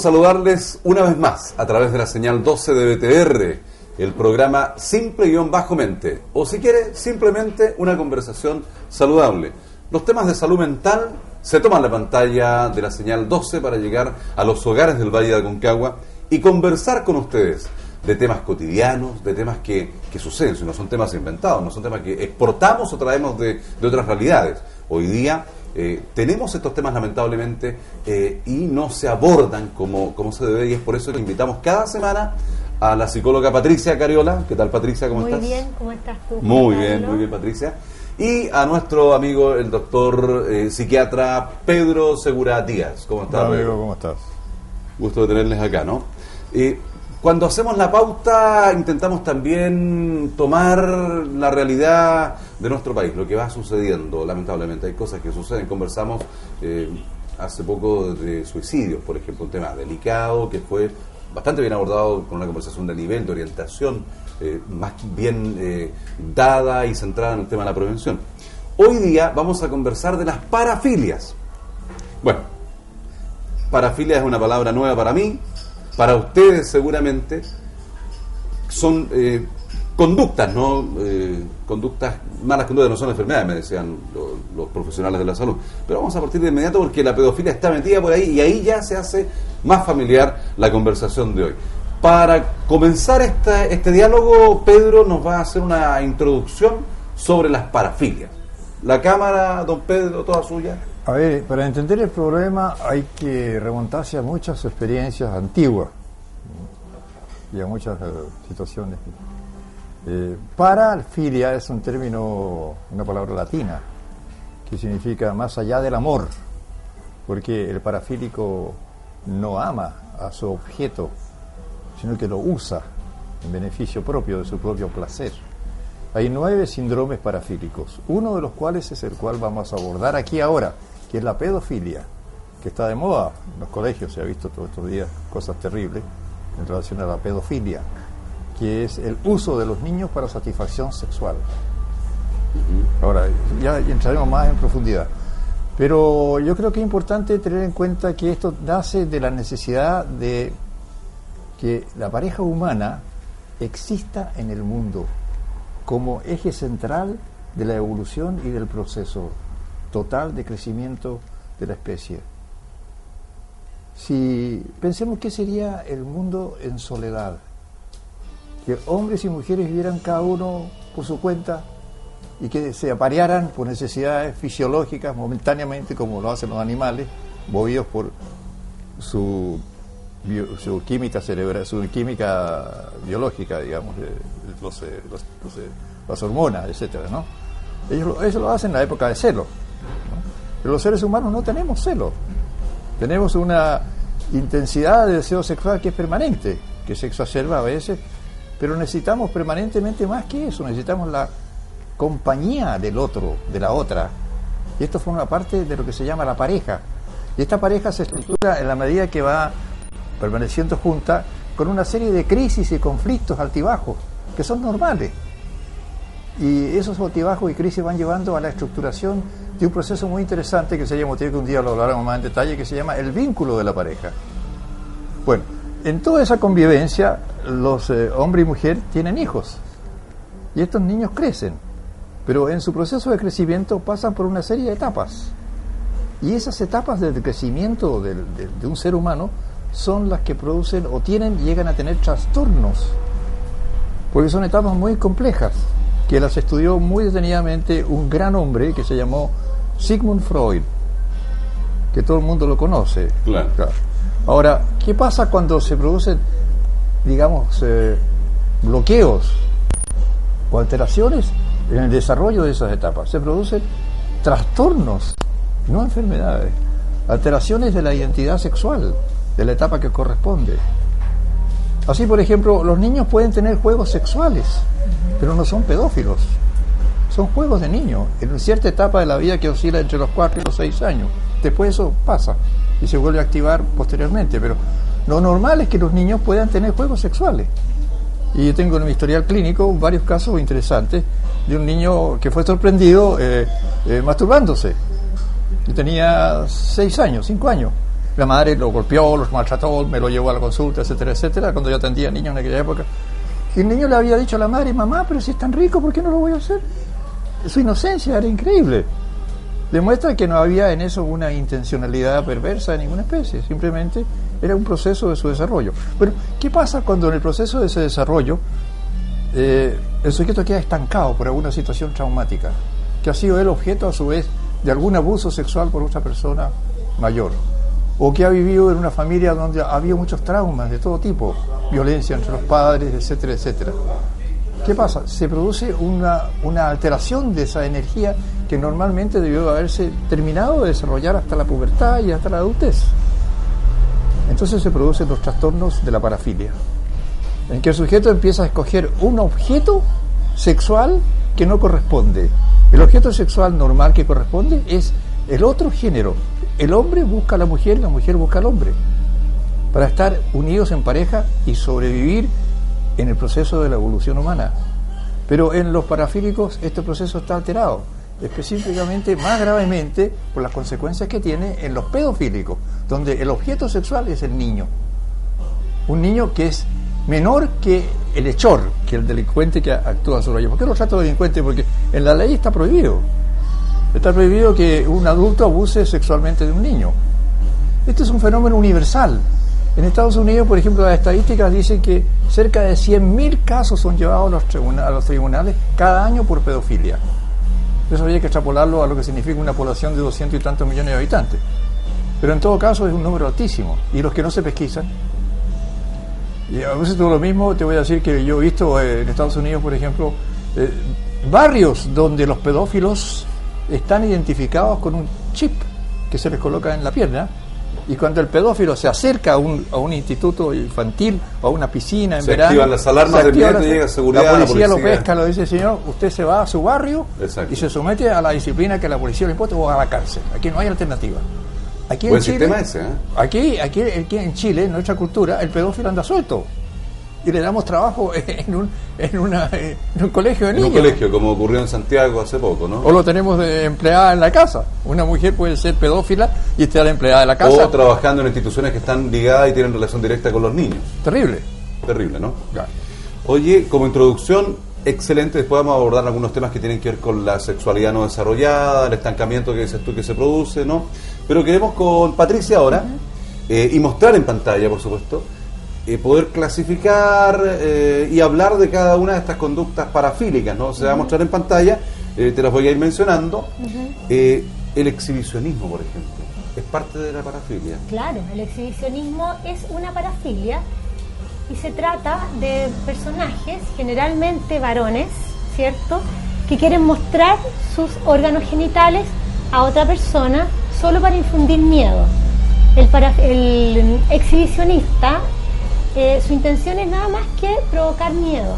Saludarles una vez más a través de la señal 12 de BTR, el programa Simple-Mente, o si quiere, simplemente una conversación saludable. Los temas de salud mental se toman la pantalla de la señal 12 para llegar a los hogares del Valle de Aconcagua y conversar con ustedes de temas cotidianos, de temas que, que suceden, si no son temas inventados, no son temas que exportamos o traemos de, de otras realidades. Hoy día eh, tenemos estos temas lamentablemente eh, y no se abordan como, como se debe y es por eso que invitamos cada semana a la psicóloga Patricia Cariola. ¿Qué tal Patricia? ¿Cómo estás? Muy bien, ¿cómo estás tú? Muy bien, muy bien Patricia. Y a nuestro amigo el doctor eh, psiquiatra Pedro Segura Díaz. ¿Cómo estás? Hola, amigo, ¿cómo estás? Gusto de tenerles acá, ¿no? Cuando hacemos la pauta intentamos también tomar la realidad de nuestro país, lo que va sucediendo, lamentablemente. Hay cosas que suceden. Conversamos eh, hace poco de suicidios, por ejemplo, un tema delicado que fue bastante bien abordado con una conversación de nivel, de orientación, eh, más bien eh, dada y centrada en el tema de la prevención. Hoy día vamos a conversar de las parafilias. Bueno, parafilia es una palabra nueva para mí, para ustedes seguramente son eh, conductas, ¿no? Eh, conductas, malas conductas no son enfermedades, me decían los, profesionales de la salud. Pero vamos a partir de inmediato porque la pedofilia está metida por ahí y ahí ya se hace más familiar la conversación de hoy. Para comenzar este diálogo, Pedro nos va a hacer una introducción sobre las parafilias. La cámara, don Pedro, toda suya. A ver, para entender el problema hay que remontarse a muchas experiencias antiguas y a muchas eh, situaciones. Eh, es un término, una palabra latina, que significa más allá del amor, porque el parafílico no ama a su objeto, sino que lo usa en beneficio propio de su propio placer. Hay nueve síndromes parafílicos, uno de los cuales es el cual vamos a abordar aquí ahora que es la pedofilia, que está de moda en los colegios, se ha visto todos estos días cosas terribles en relación a la pedofilia, que es el uso de los niños para satisfacción sexual. Ahora, ya entraremos más en profundidad. Pero yo creo que es importante tener en cuenta que esto nace de la necesidad de que la pareja humana exista en el mundo como eje central de la evolución y del proceso total de crecimiento de la especie. Si pensemos qué sería el mundo en soledad, que hombres y mujeres vivieran cada uno por su cuenta y que se aparearan por necesidades fisiológicas momentáneamente como lo hacen los animales, movidos por su, su química cerebral, su química biológica, digamos, los, las hormonas, etcétera, ¿no? Ellos, ellos lo hacen en la época de celo. Pero los seres humanos no tenemos celo. Tenemos una intensidad de deseo sexual que es permanente, que se exacerba a veces, pero necesitamos permanentemente más que eso, necesitamos la compañía del otro, de la otra. Y esto forma parte de lo que se llama la pareja. Y esta pareja se estructura en la medida que va permaneciendo junta con una serie de crisis y conflictos altibajos que son normales. Y esos altibajos y crisis van llevando a la estructuración de un proceso muy interesante que sería motivo que un día lo hablaremos más en detalle, que se llama el vínculo de la pareja. Bueno, en toda esa convivencia, los eh, hombre y mujer tienen hijos. Y estos niños crecen. Pero en su proceso de crecimiento pasan por una serie de etapas. Y esas etapas del crecimiento de, de un ser humano son las que producen o tienen llegan a tener trastornos. Porque son etapas muy complejas que las estudió muy detenidamente un gran hombre que se llamó Sigmund Freud, que todo el mundo lo conoce. Claro. Ahora, ¿qué pasa cuando se producen, digamos, eh, bloqueos o alteraciones en el desarrollo de esas etapas? Se producen trastornos, no enfermedades, alteraciones de la identidad sexual, de la etapa que corresponde. Así, por ejemplo, los niños pueden tener juegos sexuales, pero no son pedófilos. Son juegos de niños, en cierta etapa de la vida que oscila entre los 4 y los 6 años. Después eso pasa y se vuelve a activar posteriormente, pero lo normal es que los niños puedan tener juegos sexuales. Y yo tengo en mi historial clínico varios casos interesantes de un niño que fue sorprendido eh, eh, masturbándose. Yo tenía 6 años, 5 años. La madre lo golpeó, los maltrató, me lo llevó a la consulta, etcétera, etcétera, cuando yo atendía niños en aquella época. Y el niño le había dicho a la madre, mamá, pero si es tan rico, ¿por qué no lo voy a hacer? Su inocencia era increíble. Demuestra que no había en eso una intencionalidad perversa de ninguna especie, simplemente era un proceso de su desarrollo. Bueno, ¿qué pasa cuando en el proceso de ese desarrollo eh, el sujeto queda estancado por alguna situación traumática, que ha sido el objeto a su vez de algún abuso sexual por otra persona mayor, o que ha vivido en una familia donde había muchos traumas de todo tipo, violencia entre los padres, etcétera, etcétera. ¿Qué pasa? Se produce una, una alteración de esa energía que normalmente debió haberse terminado de desarrollar hasta la pubertad y hasta la adultez. Entonces se producen los trastornos de la parafilia, en que el sujeto empieza a escoger un objeto sexual que no corresponde. El objeto sexual normal que corresponde es el otro género. El hombre busca a la mujer y la mujer busca al hombre para estar unidos en pareja y sobrevivir en el proceso de la evolución humana. Pero en los parafílicos este proceso está alterado, específicamente más gravemente por las consecuencias que tiene en los pedofílicos, donde el objeto sexual es el niño. Un niño que es menor que el hechor, que el delincuente que actúa sobre ellos. ¿Por qué lo trato de delincuente? Porque en la ley está prohibido. Está prohibido que un adulto abuse sexualmente de un niño. Este es un fenómeno universal. En Estados Unidos, por ejemplo, las estadísticas dicen que cerca de 100.000 casos son llevados a los, a los tribunales cada año por pedofilia. Eso habría que extrapolarlo a lo que significa una población de 200 y tantos millones de habitantes. Pero en todo caso es un número altísimo. Y los que no se pesquisan, y a veces todo lo mismo, te voy a decir que yo he visto en Estados Unidos, por ejemplo, eh, barrios donde los pedófilos están identificados con un chip que se les coloca en la pierna y cuando el pedófilo se acerca a un, a un instituto infantil o a una piscina en Se verano, activan las alarmas se de y llega seguridad, la la policía lo policía. pesca, lo dice, señor, usted se va a su barrio Exacto. y se somete a la disciplina que la policía le impone o a la cárcel. Aquí no hay alternativa. Aquí Buen en Chile, sistema ese, ¿eh? Aquí, aquí, aquí en Chile, en nuestra cultura, el pedófilo anda suelto. Y le damos trabajo en un, en una, en un colegio de En niños. un colegio, como ocurrió en Santiago hace poco, ¿no? O lo tenemos de empleada en la casa. Una mujer puede ser pedófila y estar empleada en la casa. O trabajando en instituciones que están ligadas y tienen relación directa con los niños. Terrible. Terrible, ¿no? Oye, como introducción, excelente. Después vamos a abordar algunos temas que tienen que ver con la sexualidad no desarrollada, el estancamiento que dices tú que se produce, ¿no? Pero queremos con Patricia ahora eh, y mostrar en pantalla, por supuesto, eh, poder clasificar eh, y hablar de cada una de estas conductas parafílicas, ¿no? Se va a mostrar en pantalla, eh, te las voy a ir mencionando. El exhibicionismo, por ejemplo, es parte de la parafilia. Claro, el exhibicionismo es una parafilia y se trata de personajes, generalmente varones, ¿cierto?, que quieren mostrar sus órganos genitales a otra persona solo para infundir miedo. El, para- el exhibicionista, eh, su intención es nada más que provocar miedo,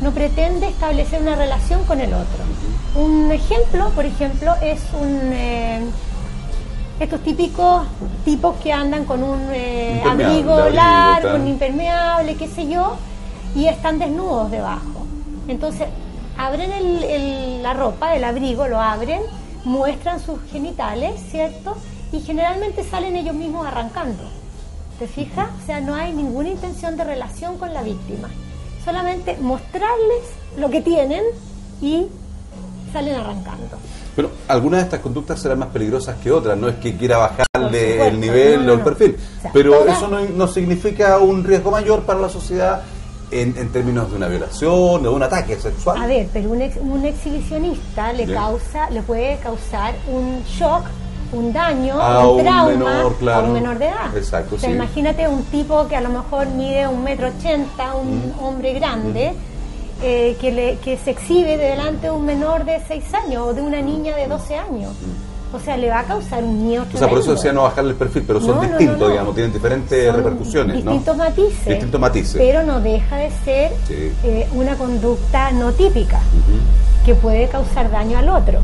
no pretende establecer una relación con el otro. Un ejemplo, por ejemplo, es un... eh, estos típicos tipos que andan con un eh, abrigo largo, un impermeable, qué sé yo, y están desnudos debajo. Entonces, abren el- el- la ropa, el abrigo, lo abren, muestran sus genitales, ¿cierto? Y generalmente salen ellos mismos arrancando. ¿Te fijas? O sea, no hay ninguna intención de relación con la víctima. Solamente mostrarles lo que tienen y salen arrancando. Pero algunas de estas conductas serán más peligrosas que otras, no es que quiera bajarle el nivel no, no, o el perfil, O sea, pero eso no, no significa un riesgo mayor para la sociedad en, en términos de una violación o de un ataque sexual. A ver, pero un, ex- un exhibicionista le Bien. causa, le puede causar un shock, un daño, A un un trauma menor, claro. a un menor de edad. Exacto, O sea, sí. imagínate un tipo que a lo mejor mide un metro ochenta, un Mm. hombre grande, eh, que, le, que se exhibe delante de un menor de 6 años o de una niña de 12 años. O sea, le va a causar un miedo O sea, por eso decía no bajarle el perfil, pero son No, no, no, distintos, no. digamos, tienen diferentes Son repercusiones, distintos ¿no? matices. Distintos matices. Pero no deja de ser Sí. eh, una conducta no típica que puede causar daño al otro.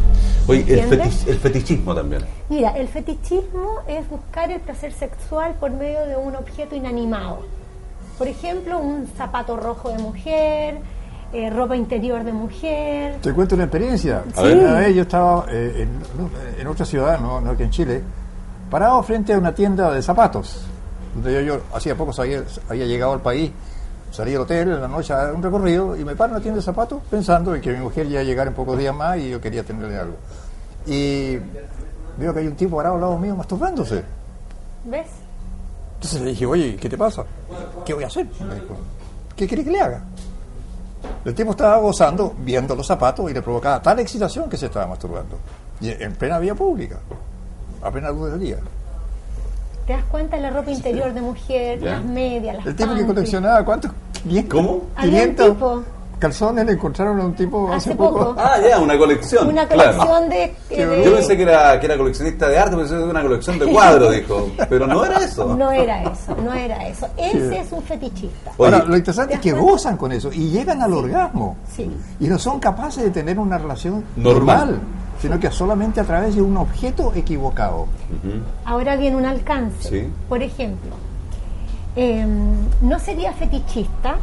Oye, el, ¿Entiendes? fetich- el fetichismo también. Mira, el fetichismo es buscar el placer sexual por medio de un objeto inanimado. Por ejemplo, un zapato rojo de mujer, eh, ropa interior de mujer. Te cuento una experiencia. A ver. Una vez yo estaba eh, en, en otra ciudad, no, no aquí en Chile, parado frente a una tienda de zapatos, donde yo, yo hacía poco había, había llegado al país, salí del hotel en la noche a un recorrido y me paro en una tienda de zapatos pensando en que mi mujer iba a llegar en pocos días más y yo quería tenerle algo. Y veo que hay un tipo parado al lado mío masturbándose. ¿Ves? Entonces le dije, oye, ¿qué te pasa? ¿Qué voy a hacer? Me dijo, ¿qué quiere que le haga? El tipo estaba gozando, viendo los zapatos y le provocaba tal excitación que se estaba masturbando. Y en plena vía pública, a plena luz del día. ¿Te das cuenta de la ropa interior de mujer, Ya. las medias, las El tipo que coleccionaba, ¿cuántos? ¿500? ¿Cómo? Había un 500 tipo. calzones le encontraron a un tipo hace, Hace poco. poco. Ah, ya, una colección. Una claro. colección de, de- Yo pensé que era, que era coleccionista de arte, pensé que era una colección de cuadros, dijo. Pero no era eso. No era eso, no era eso. Ese Sí. es un fetichista. Oye, Ahora, lo interesante es ¿te que cuenta? gozan con eso y llegan al orgasmo. Sí. Y no son capaces de tener una relación Normal. normal, sino que solamente a través de un objeto equivocado. Ahora viene un alcance. Sí. Por ejemplo, eh, no sería fetichista,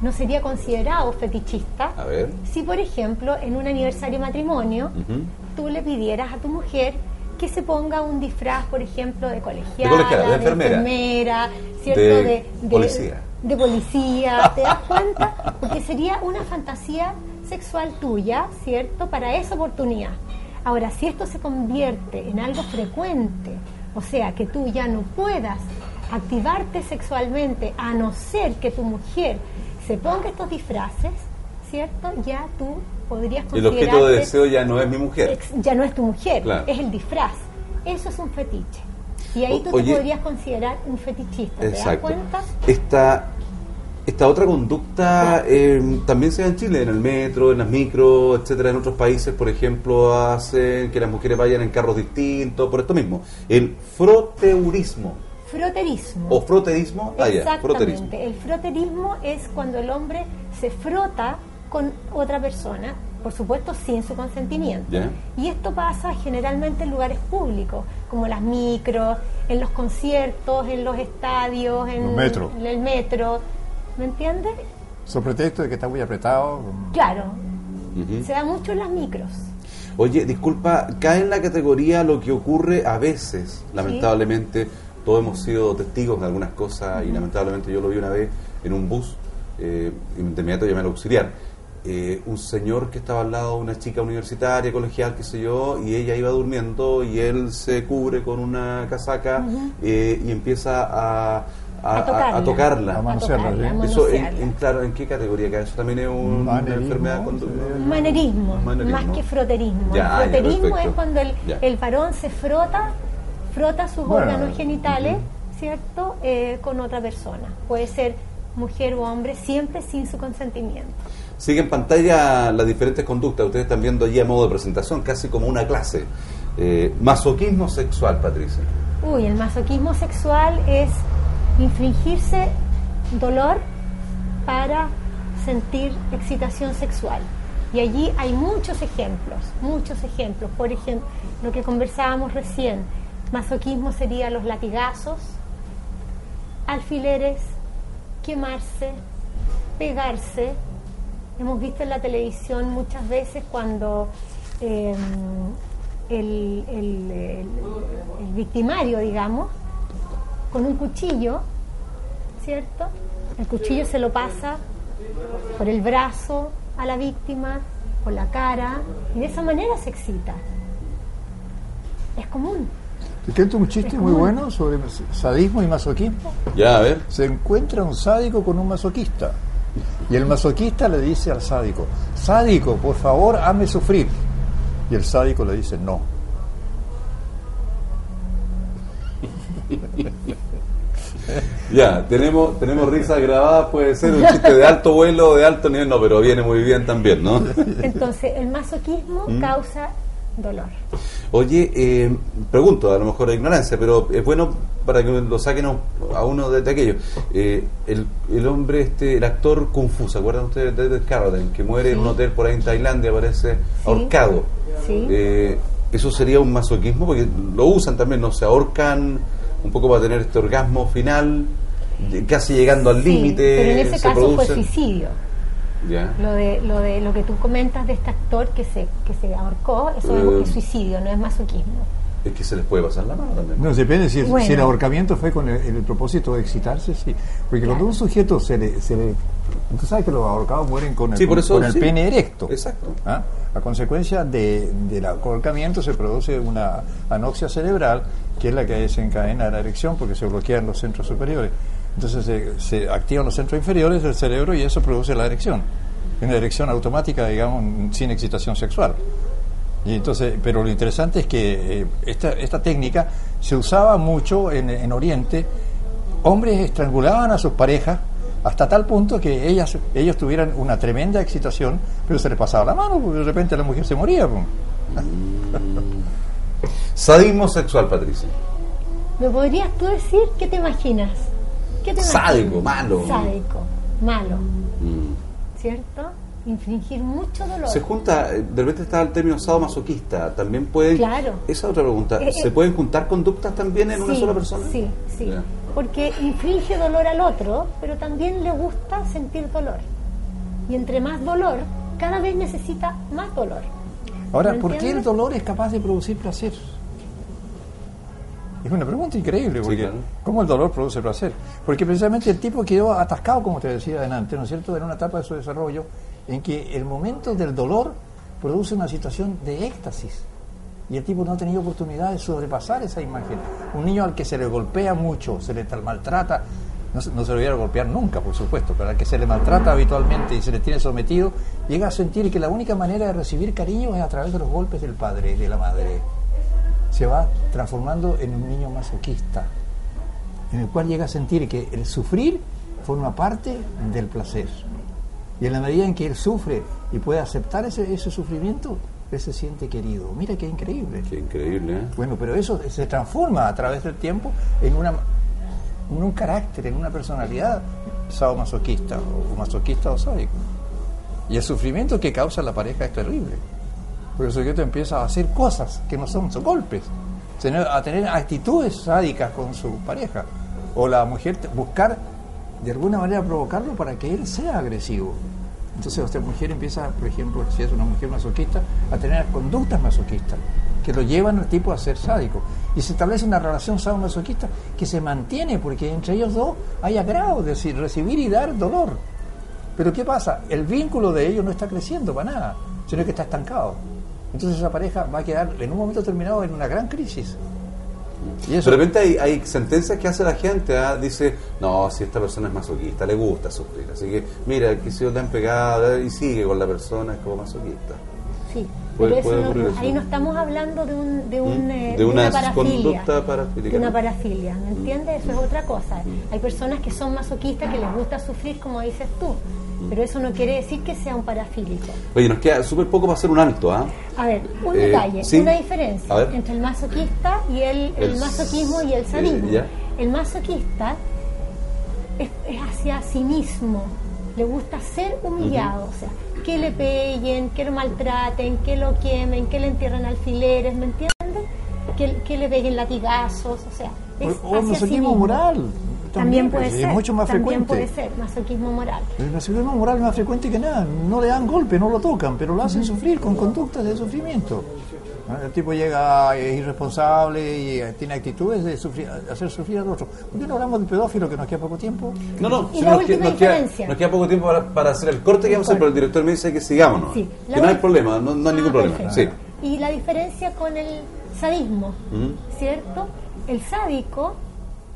no sería considerado fetichista A ver. si, por ejemplo, en un aniversario de matrimonio, Ujú. tú le pidieras a tu mujer que se ponga un disfraz, por ejemplo, de colegiala, De colegiala, de enfermera. enfermera, ¿cierto? De policía. de policía, ¿te das cuenta? Porque sería una fantasía sexual tuya, ¿cierto? Para esa oportunidad. Ahora, si esto se convierte en algo frecuente, o sea, que tú ya no puedas activarte sexualmente a no ser que tu mujer se ponga estos disfraces, ¿cierto? Ya tú podrías El objeto de deseo ya no es mi mujer. ya no es tu mujer, Claro. es el disfraz. Eso es un fetiche. Y ahí tú oye, te podrías considerar un fetichista, ¿te das Exacto. cuenta? Esta, esta otra conducta eh, también se da en Chile, en el metro, en las micros, etcétera. En otros países, por ejemplo, hacen que las mujeres vayan en carros distintos, por esto mismo. El froteurismo. Froterismo. O froterismo. Ah, ya, froterismo. Exactamente. El froterismo es cuando el hombre se frota con otra persona, por supuesto sin su consentimiento. Ya. Y esto pasa generalmente en lugares públicos, como las micros, en los conciertos, en los estadios, en, Los metros. en el metro. ¿Me entiendes? Sobre pretexto de que está muy apretado. Claro, se da mucho en las micros. Oye, disculpa, cae en la categoría lo que ocurre a veces, lamentablemente, todos hemos sido testigos de algunas cosas y lamentablemente yo lo vi una vez en un bus, eh, y de inmediato llamé al auxiliar, eh, un señor que estaba al lado de una chica universitaria, colegial, qué sé yo, y ella iba durmiendo y él se cubre con una casaca eh, y empieza a, a, A tocarla. a tocarla. A manosearla, Eso, en, claro, ¿en qué categoría cae? Eso también es un- una Manerismo, enfermedad. Manerismo, Manerismo. más que froterismo. Ya, el froterismo es cuando el, el varón se frota, frota sus Bueno, órganos genitales, ¿cierto? Eh, con otra persona. Puede ser mujer o hombre, siempre sin su consentimiento. Sigue en pantalla las diferentes conductas. Ustedes están viendo allí a modo de presentación, casi como una clase. Eh, masoquismo sexual, Patricia. Uy, el masoquismo sexual es infligirse dolor para sentir excitación sexual. Y allí hay muchos ejemplos, muchos ejemplos. Por ejemplo, lo que conversábamos recién, masoquismo sería los latigazos, alfileres, quemarse, pegarse. Hemos visto en la televisión muchas veces cuando el- el victimario, digamos, con un cuchillo, ¿cierto? El cuchillo se lo pasa por el brazo a la víctima, por la cara, y de esa manera se excita. Es común. Te cuento un chiste muy bueno sobre sadismo y masoquismo. Ya, a ver. Se encuentra un sádico con un masoquista. Y el masoquista le dice al sádico, sádico, por favor, hazme sufrir. Y el sádico le dice, no. Ya, tenemos, tenemos risas grabadas, puede ser un chiste de alto vuelo, de alto nivel, no, pero viene muy bien también, ¿no? Entonces, el masoquismo ¿Mm? causa dolor. Oye, eh, pregunto, a lo mejor de ignorancia, pero es bueno para que lo saquen a- uno de, de aquello. Eh, el, el hombre, este, el actor Kung Fu, ¿se acuerdan ustedes de David Carradine? Que muere en un hotel por ahí en Tailandia, aparece ahorcado. Sí. Eh, ¿Eso sería un masoquismo? Porque lo usan también, ¿no? Se ahorcan un poco para tener este orgasmo final, casi llegando al Sí, límite. pero en ese se caso fue suicidio. Lo de, lo de lo que tú comentas de este actor que se, que se ahorcó, eso Eh. es suicidio, no es masoquismo. Es que se les puede pasar la mano también. No, depende si el, Bueno. si el ahorcamiento fue con el, el propósito de excitarse, sí. Porque cuando un sujeto se le, se le... Tú sabes que los ahorcados mueren con el, Sí, por eso, con el sí. pene erecto. Exacto. ¿Ah? A consecuencia de, del ahorcamiento se produce una anoxia cerebral, que es la que desencadena la erección porque se bloquean los centros superiores. Entonces se, activan los centros inferiores del cerebro y eso produce la erección. Una erección automática, digamos, sin excitación sexual. Y entonces, pero lo interesante es que eh, esta, esta técnica se usaba mucho en, en Oriente. Hombres estrangulaban a sus parejas hasta tal punto que ellas, ellos tuvieran una tremenda excitación, pero se les pasaba la mano porque de repente la mujer se moría. Sadismo sexual, Patricia. ¿Me podrías tú decir qué te imaginas? ¿Qué te Sádico, imaginas? malo. Sádico, malo, Mm. ¿cierto? Infringir mucho dolor. Se junta, de repente está el término sadomasoquista, también pueden... Claro. Esa es otra pregunta, Eh, ¿se eh. pueden juntar conductas también en una sola persona? Sí, sí. Porque inflige dolor al otro, pero también le gusta sentir dolor. Y entre más dolor, cada vez necesita más dolor. Ahora, ¿Me ¿por qué el dolor es capaz de producir placer? Es una pregunta increíble, porque claro. ¿cómo el dolor produce placer? Porque precisamente el tipo quedó atascado, como te decía adelante, ¿no es cierto?, en una etapa de su desarrollo en que el momento del dolor produce una situación de éxtasis. Y el tipo no ha tenido oportunidad de sobrepasar esa imagen. Un niño al que se le golpea mucho, se le maltrata, no se, no se le debiera golpear nunca, por supuesto, pero al que se le maltrata habitualmente y se le tiene sometido, llega a sentir que la única manera de recibir cariño es a través de los golpes del padre y de la madre. Se va transformando en un niño masoquista, en el cual llega a sentir que el sufrir forma parte del placer. Y en la medida en que él sufre y puede aceptar ese, ese sufrimiento, él se siente querido. Mira qué increíble. Qué increíble, ¿eh? Bueno, pero eso se transforma a través del tiempo en, una, en un carácter, en una personalidad sadomasoquista o masoquista o sádico. Y el sufrimiento que causa la pareja es terrible. Porque el sujeto empieza a hacer cosas que no son son golpes, sino a tener actitudes sádicas con su pareja. O la mujer buscar de alguna manera provocarlo para que él sea agresivo. Entonces esta mujer empieza, por ejemplo, si es una mujer masoquista, a tener conductas masoquistas que lo llevan al tipo a ser sádico. Y se establece una relación sadomasoquista que se mantiene porque entre ellos dos hay agrado, es decir, recibir y dar dolor. Pero ¿qué pasa? El vínculo de ellos no está creciendo para nada, sino que está estancado. Entonces esa pareja va a quedar en un momento determinado en una gran crisis. Y eso, De repente hay, hay sentencias que hace la gente, ¿ah? dice, no, si esta persona es masoquista, le gusta sufrir, así que mira, que si le han pegado ¿eh? y sigue con la persona es como masoquista. Sí, Puede- puede no- eso. ahí no estamos hablando de, un, de, un, ¿Mm? eh, De una parafilia. conducta parafílica, De una parafilia, ¿me entiendes? Eso es otra cosa. Hay personas que son masoquistas que les gusta sufrir, como dices tú, pero eso no quiere decir que sea un parafílico. Oye, nos queda súper poco para hacer un alto, ¿ah? A ver, un Eh, detalle, sí. una diferencia entre el masoquista y el, el El masoquismo y el sadismo. eh, el masoquista es, es hacia sí mismo, le gusta ser humillado, o sea, que le peguen, que lo maltraten, que lo quemen, que le entierren alfileres, ¿me entiendes? Que, que le peguen latigazos, o sea, es o, o sí masoquismo moral. También puede es ser, mucho más también frecuente. puede ser masoquismo moral. El masoquismo moral es más frecuente que nada. No le dan golpe, no lo tocan, pero lo hacen sufrir con conductas de sufrimiento. El tipo llega, es irresponsable y eh, tiene actitudes de sufrir, hacer sufrir al otro. ¿Por qué no hablamos del pedófilo que nos queda poco tiempo? No, no, Y si la nos, última queda, nos, queda, diferencia. nos queda poco tiempo para, para hacer el corte que vamos a hacer, pero el director me dice que sigamos, ¿no? Sí, la Que no hay problema, no, no hay ningún Ah, problema. perfecto. Sí. Y la diferencia con el sadismo. ¿cierto? El sádico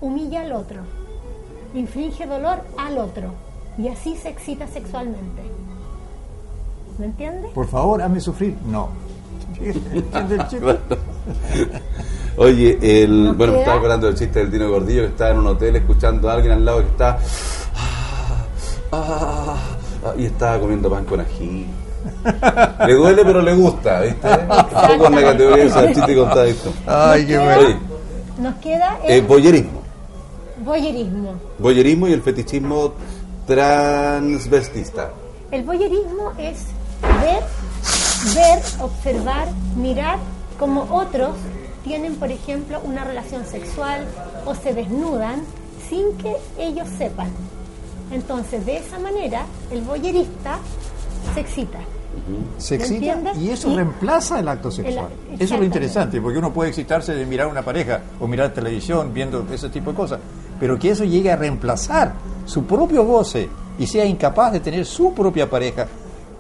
humilla al otro, inflige dolor al otro y así se excita sexualmente. ¿Me entiendes? Por favor, hazme sufrir. No. ¿Entiende el chiste? Oye, el, ¿Nos bueno, me estaba acordando del chiste del Dino Gordillo que estaba en un hotel escuchando a alguien al lado que está ah, ah, ah, y estaba comiendo pan con ají. Le duele pero le gusta, ¿viste? Un poco en la categoría de ese chiste contradicto. Ay, qué bueno. Nos queda eh, el voyerismo. voyerismo. Voyerismo y el fetichismo transvestista. El voyerismo es ver, ver, observar, mirar como otros tienen, por ejemplo, una relación sexual o se desnudan sin que ellos sepan. Entonces, de esa manera, el voyerista se excita. se ¿Me excita entiendes? y eso Y- reemplaza el acto sexual. eso es lo interesante, porque uno puede excitarse de mirar una pareja o mirar televisión viendo ese tipo de cosas, pero que eso llegue a reemplazar su propio goce y sea incapaz de tener su propia pareja,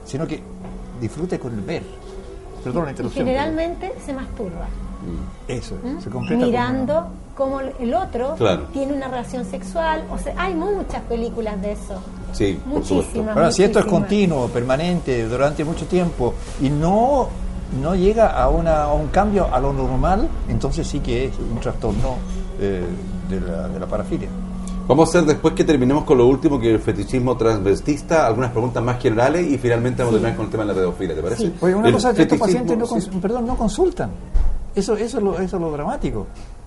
sino que disfrute con el ver. Perdón la Y generalmente se masturba. Eso, ¿m? se completa mirando cómo el otro Claro. tiene una relación sexual. O sea, hay muchas películas de eso. Sí, por supuesto. Muchísimas. Ahora, si esto es continuo, permanente, durante mucho tiempo y no, no llega a, una, a un cambio a lo normal, entonces sí que es un trastorno eh, de, la, de la parafilia. Vamos a hacer después que terminemos con lo último, que es el fetichismo transvestista, algunas preguntas más generales y finalmente vamos a terminar con el tema de la pedofilia, ¿te parece? Sí. Oye, una El cosa, estos fetichismo, pacientes no, sí. perdón, no consultan. Eso, eso, es lo, eso es lo dramático,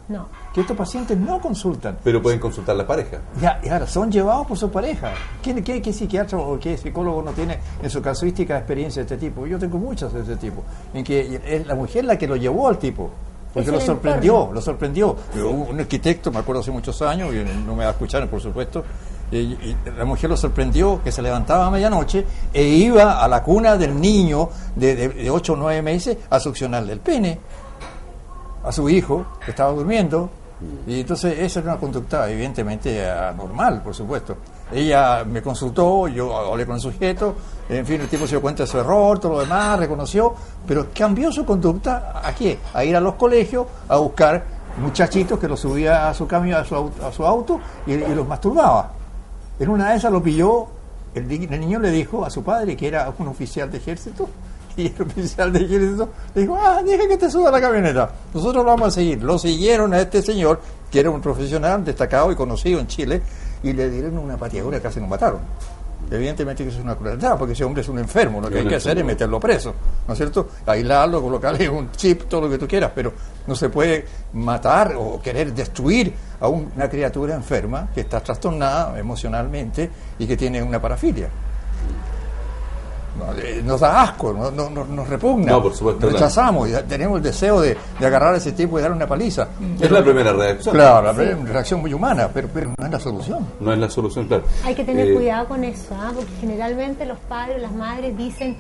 No. que estos pacientes no consultan. Pero pueden consultar la pareja. Ya, y ahora, son llevados por su pareja. ¿Qué, qué, qué psiquiatra o qué psicólogo no tiene en su casuística experiencia de este tipo? Yo tengo muchas de este tipo. En que es la mujer la que lo llevó al tipo. Porque lo sorprendió, entorno. lo sorprendió. Un arquitecto, me acuerdo hace muchos años, y no me va a escuchar, por supuesto, y, y la mujer lo sorprendió que se levantaba a medianoche e iba a la cuna del niño de, de, de 8 o 9 meses a succionarle el pene a su hijo que estaba durmiendo y entonces esa era una conducta evidentemente anormal, por supuesto. Ella me consultó, yo hablé con el sujeto, en fin, el tipo se dio cuenta de su error, todo lo demás, reconoció, pero cambió su conducta a qué? A ir a los colegios a buscar muchachitos que los subía a su camión, a su auto, a su auto y, los masturbaba. En una de esas lo pilló, el, niño le dijo a su padre que era un oficial de ejército, y el oficial de ejército le dijo, ah, deja que te suba la camioneta, nosotros lo vamos a seguir. Lo siguieron a este señor, que era un profesional destacado y conocido en Chile, y le dieron una pateadura, casi lo mataron. Evidentemente que eso es una crueldad, porque ese hombre es un enfermo, lo que hay que hacer es meterlo preso, ¿no es cierto? Aislarlo, colocarle un chip, todo lo que tú quieras, pero no se puede matar o querer destruir a un- una criatura enferma que está trastornada emocionalmente y que tiene una parafilia. Eh, Nos da asco, no- no- no- nos repugna, No, por supuesto, rechazamos, y tenemos el deseo de, de agarrar a ese tipo y darle una paliza. Es la primera reacción. Claro, la primera reacción muy humana, pero, pero no es la solución. No es la solución, claro. Hay que tener Eh, cuidado con eso, ¿ah? porque generalmente los padres o las madres dicen,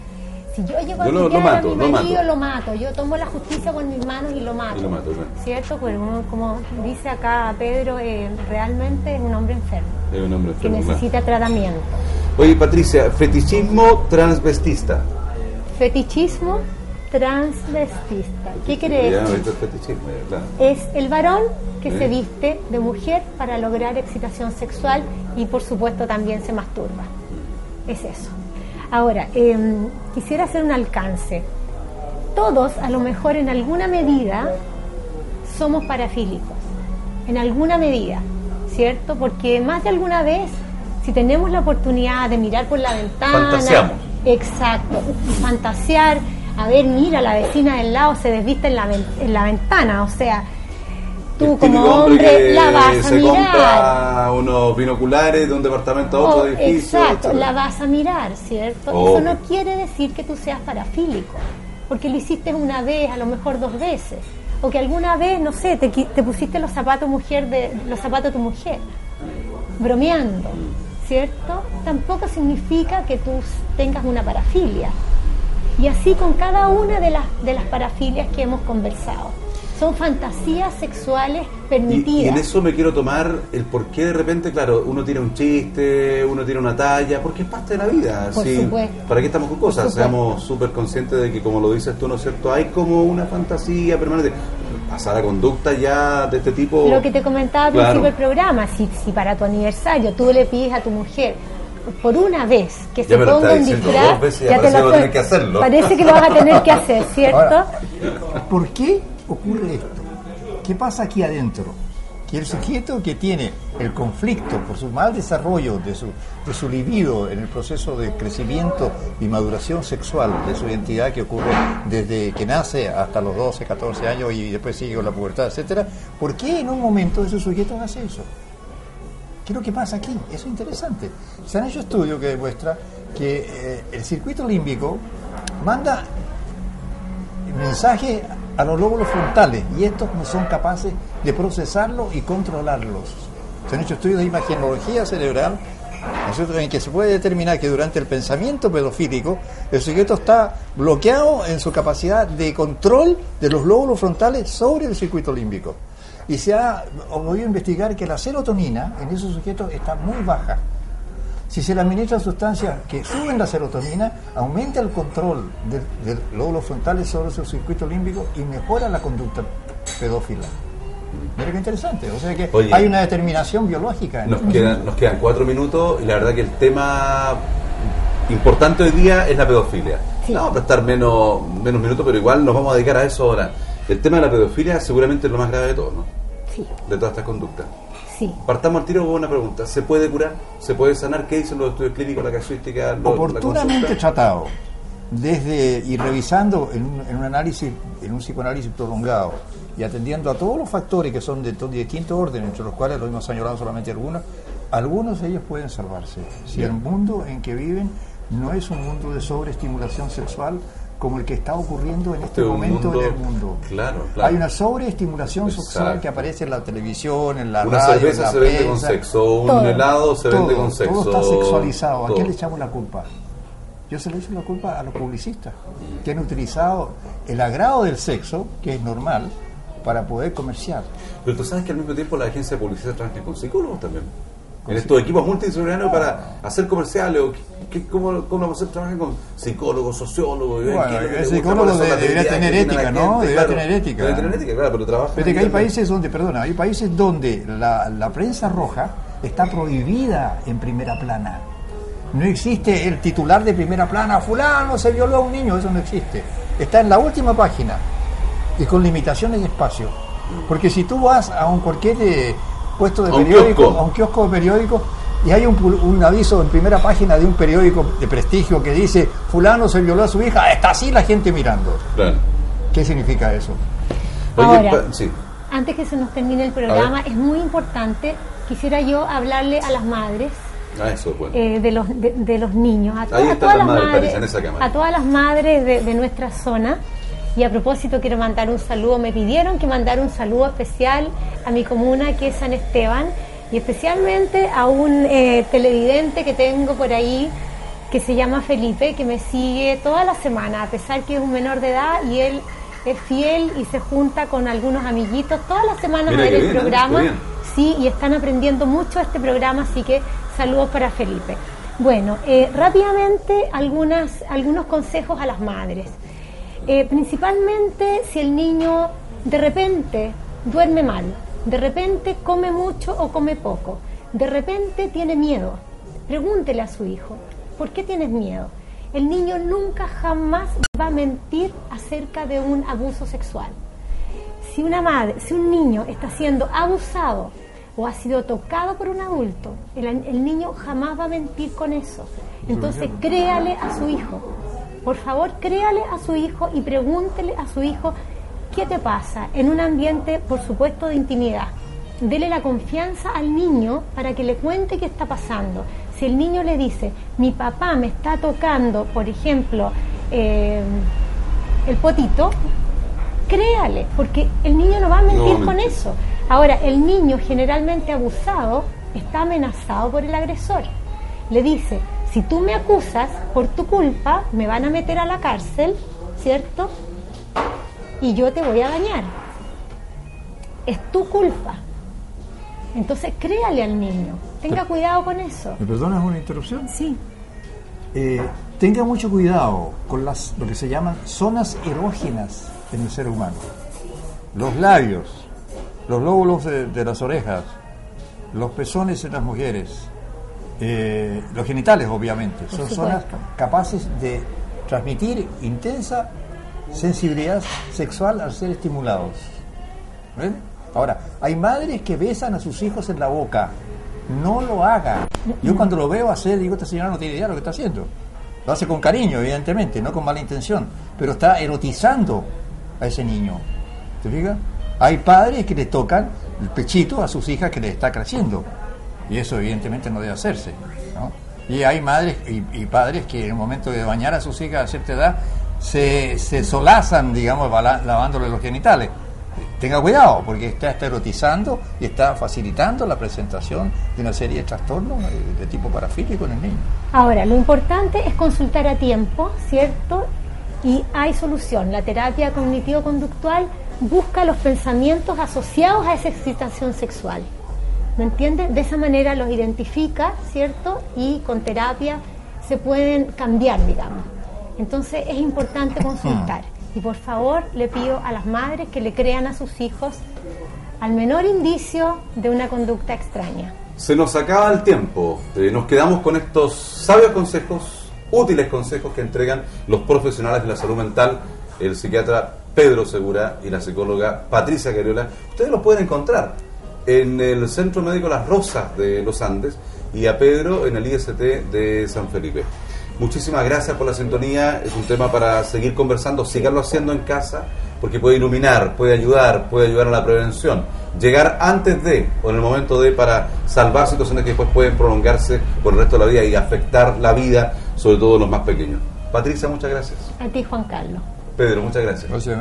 si yo llego a Yo lo- lo pillar mato, a mi lo marido, mato". lo mato. Yo tomo la justicia con mis manos y lo mato. Y lo mato, claro. ¿Cierto? Pues uno, como dice acá Pedro, eh, realmente es un hombre enfermo, Es un hombre que enfermo, claro. necesita tratamiento. Oye, Patricia, fetichismo transvestista. Fetichismo transvestista. ¿Qué quiere Ya, decir? claro. Es el varón que se viste de mujer para lograr excitación sexual y por supuesto también se masturba. Es eso. Ahora, em, quisiera hacer un alcance. Todos, a lo mejor en alguna medida, somos parafílicos. En alguna medida, ¿cierto? Porque más de alguna vez, si tenemos la oportunidad de mirar por la ventana. Fantaseamos. Exacto, fantasear. A ver, mira, la vecina del lado se desviste en la, en la ventana. O sea, tú como hombre la vas a se mirar. compra unos binoculares de un departamento a otro Oh, edificio. exacto, la vas a mirar, ¿cierto? Eso no quiere decir que tú seas parafílico, porque lo hiciste una vez, a lo mejor dos veces, o que alguna vez, no sé, te, te pusiste los zapatos mujer de los zapatos de tu mujer, bromeando, ¿cierto? Tampoco significa que tú tengas una parafilia. Y así con cada una de las de las parafilias que hemos conversado. Son fantasías sexuales permitidas. y en eso me quiero tomar el por qué de repente, claro, uno tiene un chiste, uno tiene una talla, porque es parte de la vida. Por sí. supuesto. ¿Para qué estamos con cosas? Seamos súper conscientes de que, como lo dices tú, ¿no es cierto? Hay como una fantasía permanente. Pasar a conducta ya de este tipo. Lo que te comentaba al Claro. principio del programa, si, si para tu aniversario tú le pides a tu mujer por una vez que Ya se lo ponga un disfraz, dos veces y parece que lo tener que hacerlo. Parece que lo vas a tener que hacer, ¿cierto? Ahora, ¿Por qué ocurre esto? ¿Qué pasa aquí adentro? Que el sujeto que tiene el conflicto por su mal desarrollo de su, de su libido en el proceso de crecimiento y maduración sexual de su identidad que ocurre desde que nace hasta los 12, 14 años y después sigue con la pubertad, etcétera, ¿por qué en un momento ese sujeto hace eso? ¿Qué es lo que pasa aquí? Eso es interesante. Se han hecho estudios que demuestran que eh, el circuito límbico manda mensaje a los lóbulos frontales y estos no son capaces de procesarlo y controlarlos. Se han hecho estudios de imagenología cerebral en que se puede determinar que durante el pensamiento pedofílico el sujeto está bloqueado en su capacidad de control de los lóbulos frontales sobre el circuito límbico. Y se ha podido investigar que la serotonina en esos sujetos está muy baja. Si se le administran sustancias que suben la serotonina, aumenta el control del, del lóbulo frontales sobre su circuito límbico y mejora la conducta pedófila. Mira qué interesante. O sea que Oye. hay una determinación biológica. en Nos eso. quedan, nos quedan cuatro minutos y la verdad que el tema importante hoy día es la pedofilia. Sí. No vamos a prestar menos, menos minutos, pero igual nos vamos a dedicar a eso ahora. El tema de la pedofilia seguramente es lo más grave de todo, ¿no? Sí, De todas estas conductas. Sí. Partamos al tiro con una pregunta. ¿Se puede curar? ¿Se puede sanar? ¿Qué dicen los estudios clínicos, la casuística? lo- la oportunamente consulta? tratado, desde y revisando en un, en un análisis, en un psicoanálisis prolongado y atendiendo a todos los factores que son de, de distinto orden, entre los cuales lo hemos señalado solamente algunos, algunos de ellos pueden salvarse. Si el mundo en que viven no es un mundo de sobreestimulación sexual como el que está ocurriendo en este, Este momento mundo- en el mundo. claro, claro. Hay una sobreestimulación sexual que aparece en la televisión, en la Una radio, en cerveza la se vende con prensa. sexo, un Todo. helado se vende Todo, con sexo. Todo está sexualizado. ¿A todo. quién le echamos la culpa? Yo se le echo la culpa a los publicistas, que han utilizado el agrado del sexo, que es normal, para poder comerciar. Pero tú sabes que al mismo tiempo la agencia de publicidad trabaja con psicólogos también. En estos equipos multidisciplinarios para hacer comerciales, o qué- ¿cómo, cómo vamos a hacer? Trabajan con psicólogos, sociólogos. Bueno, que el psicólogo de- debería tener que ética, ¿no? gente, Debería claro. tener ética. Debería tener ética, claro, pero trabaja. Que hay países donde, perdona, hay países donde la, la prensa roja está prohibida en primera plana. No existe el titular de primera plana, fulano se violó a un niño, eso no existe. Está en la última página y con limitaciones de espacio. Porque si tú vas a un cualquier puesto de A un periódico, kiosco. a un kiosco de periódico, y hay un, un aviso en primera página de un periódico de prestigio que dice, fulano se violó a su hija, está así la gente mirando. Claro. ¿Qué significa eso? Ahora, sí. Antes que se nos termine el programa, es muy importante, quisiera yo hablarle a las madres Ah, eso es bueno. eh, de, los, de, de los niños, a, todas- a están todas las madres, madres, París, en esa cámara. a todas las madres de, de nuestra zona. Y a propósito quiero mandar un saludo, me pidieron que mandara un saludo especial a mi comuna que es San Esteban y especialmente a un eh, televidente que tengo por ahí que se llama Felipe, que me sigue toda la semana, a pesar que es un menor de edad y él es fiel y se junta con algunos amiguitos todas las semanas a ver el bien, ¿eh? programa. Bien. Sí, y están aprendiendo mucho este programa, así que saludos para Felipe. Bueno, eh, rápidamente algunas, algunos consejos a las madres. Eh, principalmente si el niño de repente duerme mal, de repente come mucho o come poco, de repente tiene miedo, pregúntele a su hijo, ¿por qué tienes miedo? El niño nunca jamás va a mentir acerca de un abuso sexual si una madre, si un niño está siendo abusado o ha sido tocado por un adulto, el, el niño jamás va a mentir con eso. Entonces créale a su hijo. Por favor, créale a su hijo y pregúntele a su hijo qué te pasa en un ambiente, por supuesto, de intimidad. Dele la confianza al niño para que le cuente qué está pasando. Si el niño le dice, mi papá me está tocando, por ejemplo, eh, el potito, créale, porque el niño no va a mentir No con eso. Ahora, el niño generalmente abusado está amenazado por el agresor. Le dice, si tú me acusas por tu culpa, me van a meter a la cárcel, ¿cierto? Y yo te voy a dañar. Es tu culpa. Entonces, créale al niño. Tenga cuidado con eso. ¿Me perdonas una interrupción? Sí. Eh, tenga mucho cuidado con las, lo que se llaman zonas erógenas en el ser humano. Los labios, los lóbulos de, de las orejas, los pezones en las mujeres, eh, los genitales obviamente, Por son supuesto. zonas capaces de transmitir intensa sensibilidad sexual al ser estimulados. ¿Ven? Ahora, hay madres que besan a sus hijos en la boca. No lo haga. Yo cuando lo veo hacer, digo, esta señora no tiene idea de lo que está haciendo. Lo hace con cariño, evidentemente, no con mala intención, pero está erotizando a ese niño. ¿Te fijas? Hay padres que le tocan el pechito a sus hijas que le está creciendo. Y eso evidentemente no debe hacerse. ¿no? Y hay madres y, padres que en el momento de bañar a sus hijas a cierta edad se, se solazan, digamos, lavándole los genitales. tenga cuidado, porque está estereotizando y está facilitando la presentación de una serie de trastornos eh, de tipo parafílico en el niño. Ahora, lo importante es consultar a tiempo, ¿cierto? Y hay solución. La terapia cognitivo-conductual busca los pensamientos asociados a esa excitación sexual. ¿Me entiendes? De esa manera los identifica, ¿cierto? Y con terapia se pueden cambiar, digamos. Entonces es importante consultar. Y por favor le pido a las madres que le crean a sus hijos al menor indicio de una conducta extraña. Se nos acaba el tiempo. Eh, nos quedamos con estos sabios consejos, útiles consejos que entregan los profesionales de la salud mental, el psiquiatra Pedro Segura y la psicóloga Patricia Cariola. Ustedes los pueden encontrar en el Centro Médico Las Rosas de los Andes y a Pedro en el IST de San Felipe. Muchísimas gracias por la sintonía. Es un tema para seguir conversando, sigarlo haciendo en casa, porque puede iluminar, puede ayudar, puede ayudar a la prevención. Llegar antes de o en el momento de para salvar situaciones que después pueden prolongarse por el resto de la vida y afectar la vida, sobre todo los más pequeños. Patricia, muchas gracias. A ti, Juan Carlos. Pedro, muchas gracias. Gracias,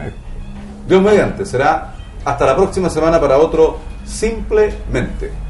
Dios mediante, será hasta la próxima semana para otro Simplemente.